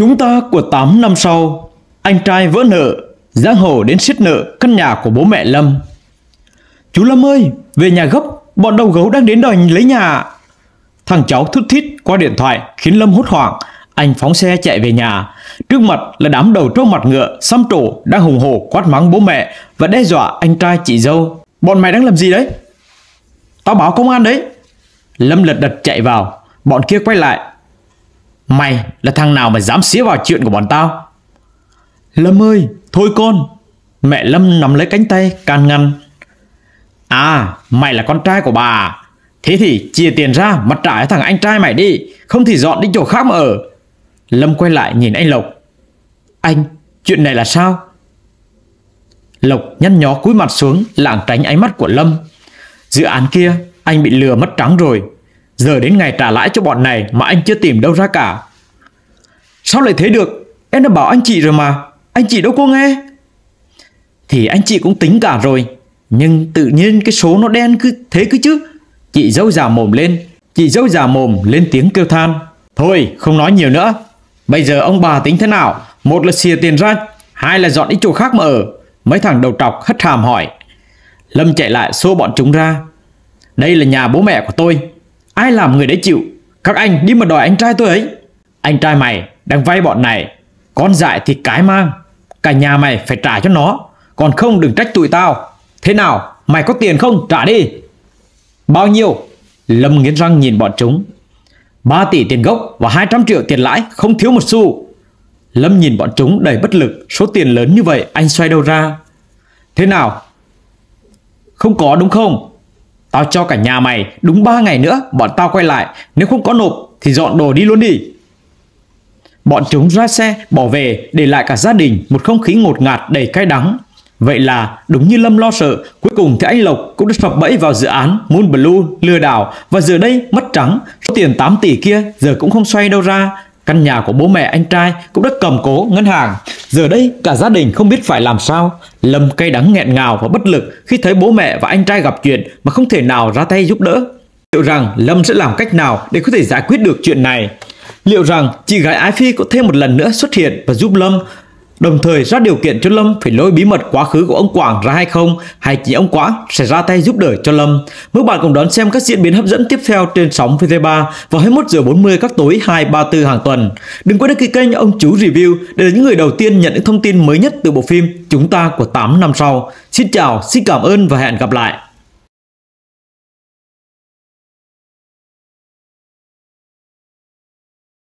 Chúng ta của 8 năm sau, anh trai vỡ nợ, giang hồ đến siết nợ căn nhà của bố mẹ Lâm. Chú Lâm ơi, về nhà gấp, bọn đầu gấu đang đến đòi lấy nhà. Thằng cháu thút thít qua điện thoại khiến Lâm hốt hoảng. Anh phóng xe chạy về nhà. Trước mặt là đám đầu trâu mặt ngựa, xăm trổ đang hùng hổ quát mắng bố mẹ và đe dọa anh trai chị dâu. Bọn mày đang làm gì đấy? Tao báo công an đấy. Lâm lật đật chạy vào. Bọn kia quay lại. Mày là thằng nào mà dám xía vào chuyện của bọn tao? Lâm ơi, thôi con. Mẹ Lâm nắm lấy cánh tay can ngăn. À, mày là con trai của bà? Thế thì chia tiền ra mặt trả cho thằng anh trai mày đi Không thì dọn đi chỗ khác mà ở Lâm quay lại nhìn anh Lộc Anh, chuyện này là sao? Lộc nhăn nhó cúi mặt xuống lảng tránh ánh mắt của Lâm Dự án kia anh bị lừa mất trắng rồi Giờ đến ngày trả lãi cho bọn này mà anh chưa tìm đâu ra cả. Sao lại thế được? Em đã bảo anh chị rồi mà. Anh chị đâu có nghe? Thì anh chị cũng tính cả rồi. Nhưng tự nhiên cái số nó đen cứ thế cứ chứ. Chị dâu già mồm lên. Chị dâu già mồm lên tiếng kêu than. Thôi, không nói nhiều nữa. Bây giờ ông bà tính thế nào? Một là xìa tiền ra, Hai là dọn đi chỗ khác mà ở. Mấy thằng đầu trọc hất hàm hỏi. Lâm chạy lại xô bọn chúng ra. Đây là nhà bố mẹ của tôi. Ai làm người đấy chịu Các anh đi mà đòi anh trai tôi ấy Anh trai mày đang vay bọn này Con dại thì cái mang Cả nhà mày phải trả cho nó Còn không đừng trách tụi tao Thế nào mày có tiền không trả đi Bao nhiêu? Lâm nghiến răng nhìn bọn chúng. 3 tỷ tiền gốc và 200 triệu tiền lãi, không thiếu một xu. Lâm nhìn bọn chúng đầy bất lực, số tiền lớn như vậy anh xoay đâu ra? Thế nào? Không có đúng không? Tao cho cả nhà mày đúng 3 ngày nữa bọn tao quay lại, nếu không có nộp thì dọn đồ đi luôn đi. Bọn chúng ra xe bỏ về để lại cả gia đình một không khí ngột ngạt đầy cay đắng. Vậy là đúng như Lâm lo sợ, cuối cùng thì anh Lộc cũng đã sập bẫy vào dự án Moon Blue lừa đảo và giờ đây mất trắng. Số tiền 8 tỷ kia giờ cũng không xoay đâu ra. Căn nhà của bố mẹ anh trai cũng đã cầm cố ngân hàng. Giờ đây, cả gia đình không biết phải làm sao. Lâm cay đắng nghẹn ngào và bất lực khi thấy bố mẹ và anh trai gặp chuyện mà không thể nào ra tay giúp đỡ. Liệu rằng Lâm sẽ làm cách nào để có thể giải quyết được chuyện này? Liệu rằng chị gái Ái Phi có thêm một lần nữa xuất hiện và giúp Lâm Đồng thời ra điều kiện cho Lâm phải lôi bí mật quá khứ của ông Quảng ra hay không hay chỉ ông Quảng sẽ ra tay giúp đỡ cho Lâm. Mời bạn cùng đón xem các diễn biến hấp dẫn tiếp theo trên sóng VT3 vào 21 giờ 40 các tối 2 34 hàng tuần. Đừng quên đăng ký kênh ông chú review để là những người đầu tiên nhận những thông tin mới nhất từ bộ phim Chúng ta của 8 năm sau. Xin chào, xin cảm ơn và hẹn gặp lại.